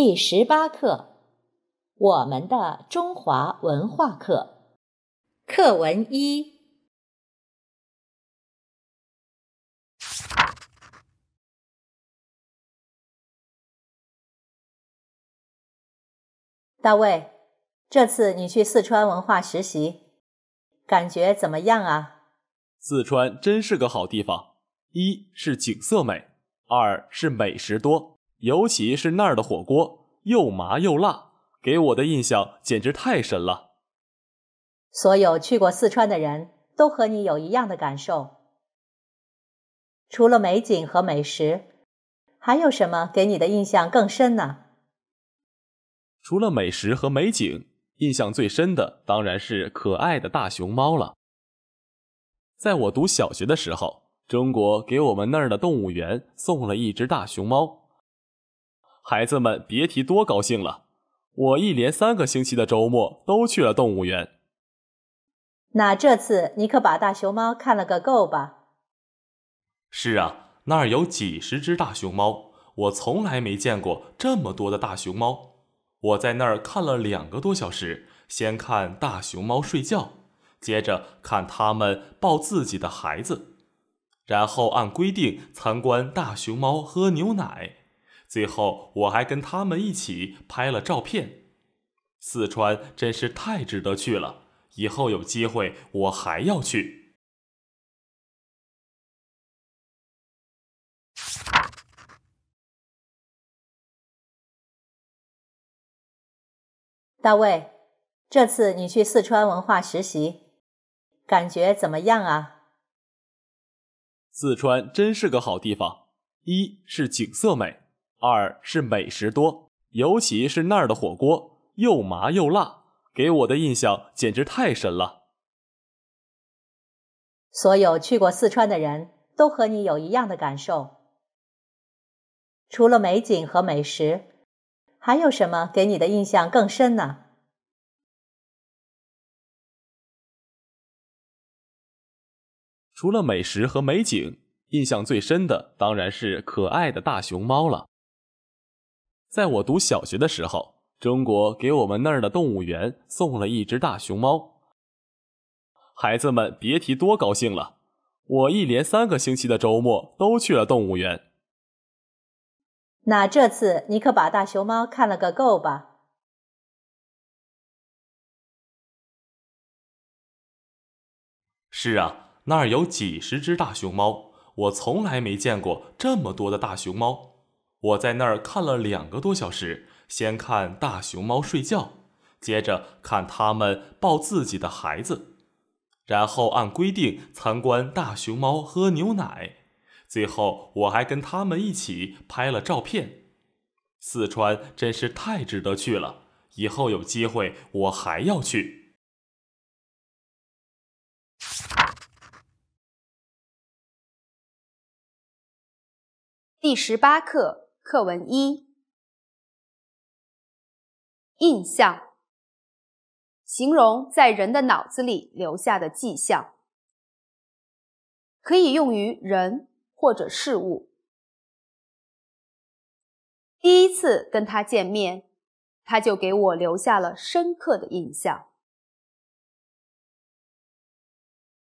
第十八课，我们的中华文化课，课文一。大卫，这次你去四川文化实习，感觉怎么样啊？四川真是个好地方，一是景色美，二是美食多。尤其是那儿的火锅，又麻又辣，给我的印象简直太深了。所有去过四川的人都和你有一样的感受。除了美景和美食，还有什么给你的印象更深呢？除了美食和美景，印象最深的当然是可爱的大熊猫了。在我读小学的时候，中国给我们那儿的动物园送了一只大熊猫。孩子们别提多高兴了！我一连三个星期的周末都去了动物园。那这次你可把大熊猫看了个够吧？是啊，那儿有几十只大熊猫，我从来没见过这么多的大熊猫。我在那儿看了两个多小时，先看大熊猫睡觉，接着看它们抱自己的孩子，然后按规定参观大熊猫喝牛奶。最后，我还跟他们一起拍了照片。四川真是太值得去了，以后有机会我还要去。大卫，这次你去四川文化实习，感觉怎么样啊？四川真是个好地方，一是景色美。二是美食多，尤其是那儿的火锅又麻又辣，给我的印象简直太深了。所有去过四川的人都和你有一样的感受。除了美景和美食，还有什么给你的印象更深呢？除了美食和美景，印象最深的当然是可爱的大熊猫了。在我读小学的时候，中国给我们那儿的动物园送了一只大熊猫。孩子们别提多高兴了！我一连三个星期的周末都去了动物园。那这次你可把大熊猫看了个够吧？是啊，那儿有几十只大熊猫，我从来没见过这么多的大熊猫。我在那儿看了两个多小时，先看大熊猫睡觉，接着看它们抱自己的孩子，然后按规定参观大熊猫喝牛奶，最后我还跟他们一起拍了照片。四川真是太值得去了，以后有机会我还要去。第十八课。课文一：印象，形容在人的脑子里留下的迹象，可以用于人或者事物。第一次跟他见面，他就给我留下了深刻的印象。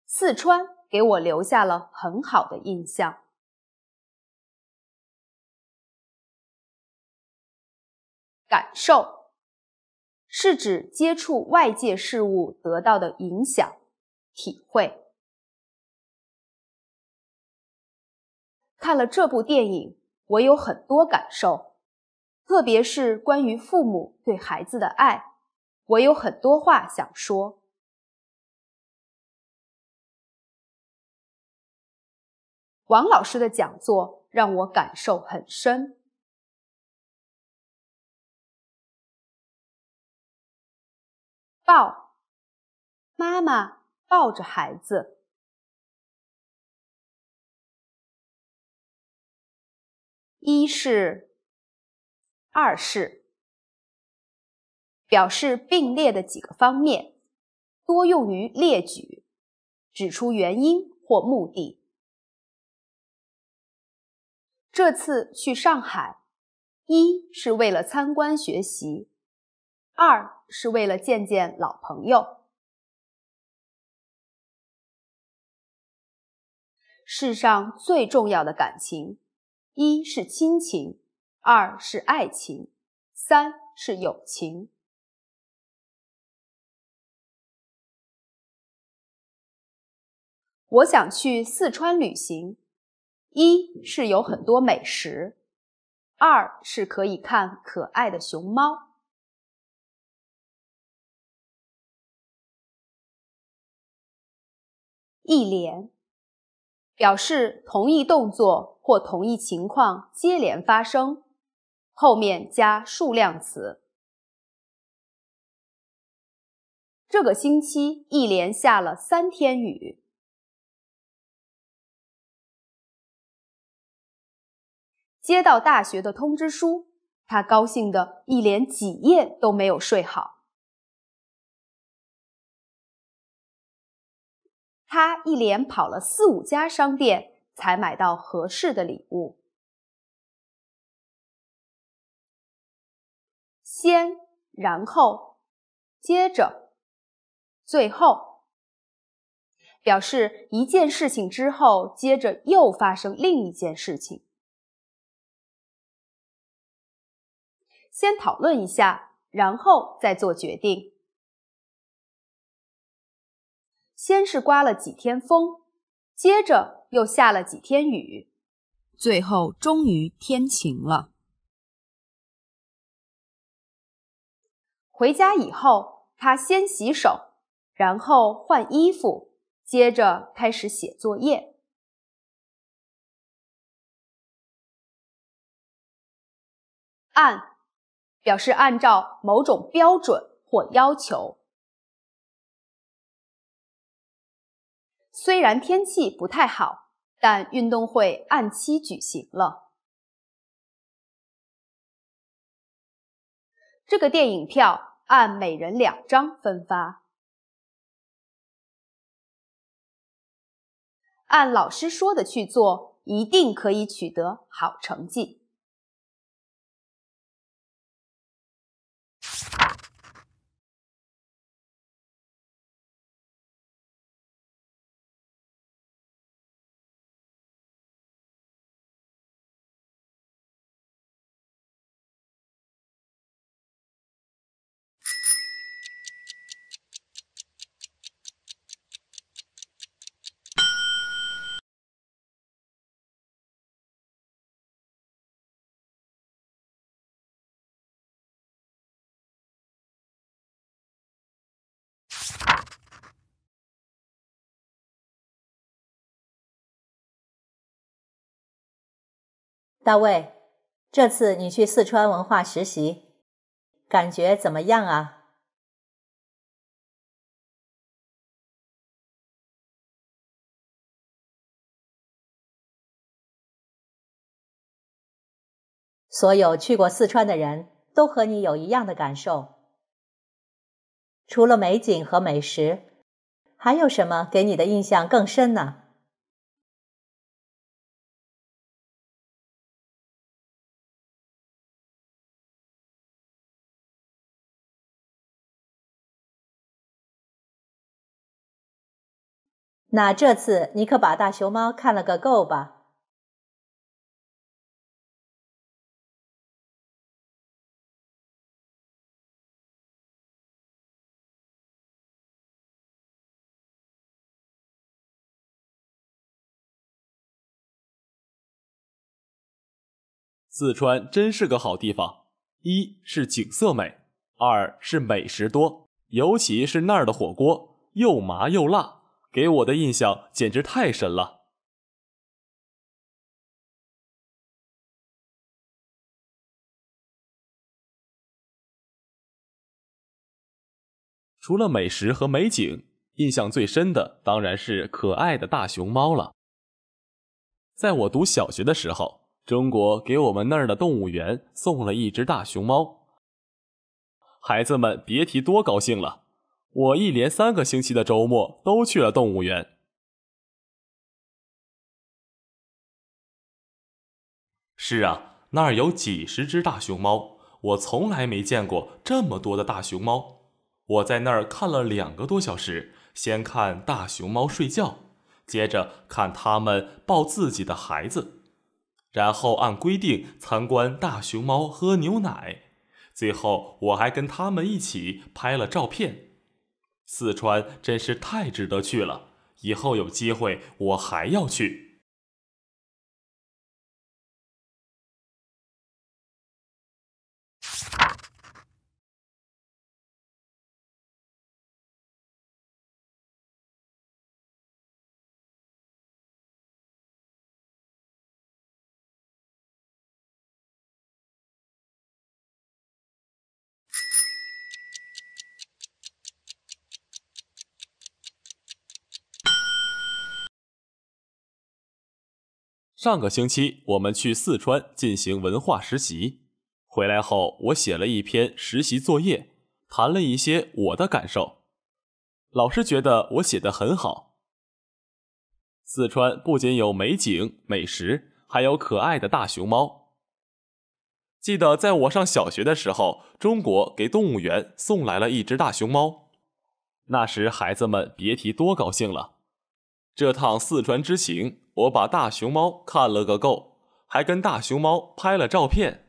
四川给我留下了很好的印象。感受是指接触外界事物得到的影响、体会。看了这部电影，我有很多感受，特别是关于父母对孩子的爱，我有很多话想说。王老师的讲座让我感受很深。抱，妈妈抱着孩子。一是，二是，表示并列的几个方面，多用于列举，指出原因或目的。这次去上海，一是为了参观学习，二是为了见见老朋友。世上最重要的感情，一是亲情，二是爱情，三是友情。我想去四川旅行，一是有很多美食，二是可以看可爱的熊猫。一连。表示同一动作或同一情况接连发生，后面加数量词。这个星期一连下了三天雨。接到大学的通知书，他高兴的一连几夜都没有睡好。他一连跑了四五家商店，才买到合适的礼物。先，然后，接着，最后，表示一件事情之后，接着又发生另一件事情。先讨论一下，然后再做决定。先是刮了几天风，接着又下了几天雨，最后终于天晴了。回家以后，他先洗手，然后换衣服，接着开始写作业。按，表示按照某种标准或要求。虽然天气不太好，但运动会按期举行了。这个电影票按每人两张分发。按老师说的去做，一定可以取得好成绩。大卫，这次你去四川文化实习，感觉怎么样啊？所有去过四川的人都和你有一样的感受。除了美景和美食，还有什么给你的印象更深呢？那这次你可把大熊猫看了个够吧？四川真是个好地方，一是景色美，二是美食多，尤其是那儿的火锅又麻又辣。给我的印象简直太深了。除了美食和美景，印象最深的当然是可爱的大熊猫了。在我读小学的时候，中国给我们那儿的动物园送了一只大熊猫，孩子们别提多高兴了。我一连三个星期的周末都去了动物园。是啊，那儿有几十只大熊猫，我从来没见过这么多的大熊猫。我在那儿看了两个多小时，先看大熊猫睡觉，接着看它们抱自己的孩子，然后按规定参观大熊猫喝牛奶，最后我还跟他们一起拍了照片。四川真是太值得去了，以后有机会我还要去。上个星期我们去四川进行文化实习，回来后我写了一篇实习作业，谈了一些我的感受。老师觉得我写的很好。四川不仅有美景美食，还有可爱的大熊猫。记得在我上小学的时候，中国给动物园送来了一只大熊猫，那时孩子们别提多高兴了。这趟四川之行。我把大熊猫看了个够，还跟大熊猫拍了照片。